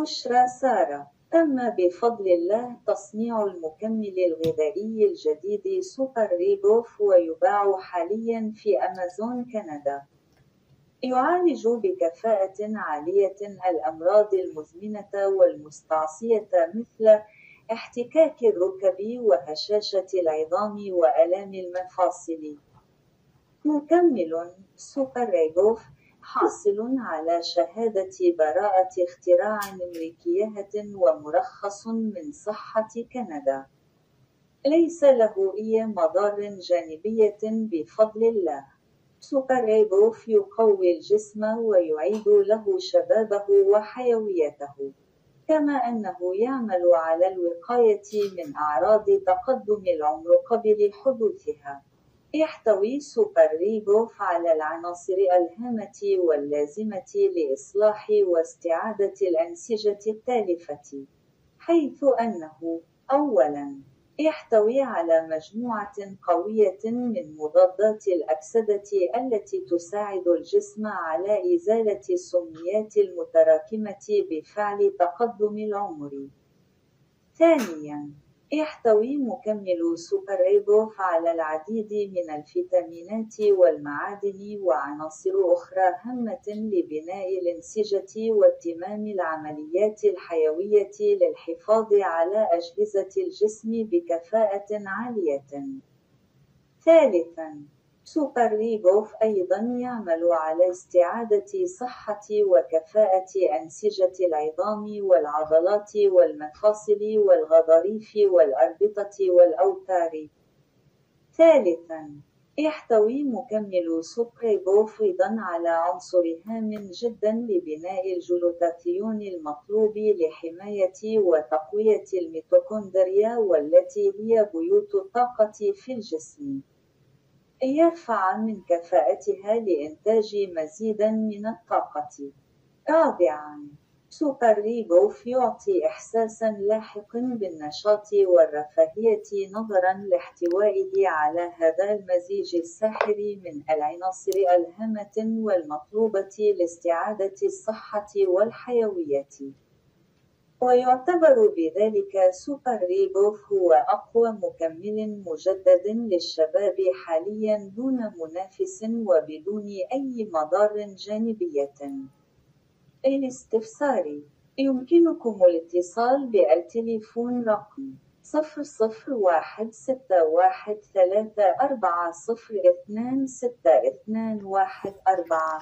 بشرى سارة تم بفضل الله تصنيع المكمل الغذائي الجديد Super Rejuve ويباع حاليا في أمازون كندا يعالج بكفاءة عالية الأمراض المزمنة والمستعصية مثل احتكاك الركب وهشاشة العظام وآلام المفاصل. مكمل Super Rejuve حاصل على شهادة براءة اختراع أمريكية ومرخص من صحة كندا. ليس له أي مضار جانبية بفضل الله. سوبر ريبوف يقوي الجسم ويعيد له شبابه وحيويته. كما أنه يعمل على الوقاية من أعراض تقدم العمر قبل حدوثها. يحتوي سوبر ريبوف على العناصر الهامة واللازمة لإصلاح واستعادة الأنسجة التالفة، حيث أنه: أولاً، يحتوي على مجموعة قوية من مضادات الأكسدة التي تساعد الجسم على إزالة السميات المتراكمة بفعل تقدم العمر. ثانياً، يحتوي مكمل Super Rejuve على العديد من الفيتامينات والمعادن وعناصر أخرى هامة لبناء الأنسجة واتمام العمليات الحيوية للحفاظ على أجهزة الجسم بكفاءة عالية. ثالثاً، Super Rejuve أيضاً يعمل على استعادة صحة وكفاءة أنسجة العظام والعضلات والمفاصل والغضاريف والأربطة والأوتار. ثالثاً، يحتوي مكمل Super Rejuve أيضاً على عنصر هام جداً لبناء الجلوتاثيون المطلوب لحماية وتقوية الميتوكوندريا والتي هي بيوت الطاقة في الجسم. يرفع من كفاءتها لإنتاج مزيد من الطاقة. رابعاً، Super Rejuve يعطي إحساساً لاحقاً بالنشاط والرفاهية نظراً لاحتوائه على هذا المزيج الساحر من العناصر الهامة والمطلوبة لاستعادة الصحة والحيوية. ويعتبر بذلك سوبر ريبوف هو أقوى مكمل مجدد للشباب حاليا دون منافس وبدون أي مضار جانبية. للاستفسار يمكنكم الاتصال بالتليفون رقم صفر صفر واحد ستة واحد ثلاثة أربعة صفر اثنان ستة اثنان واحد أربعة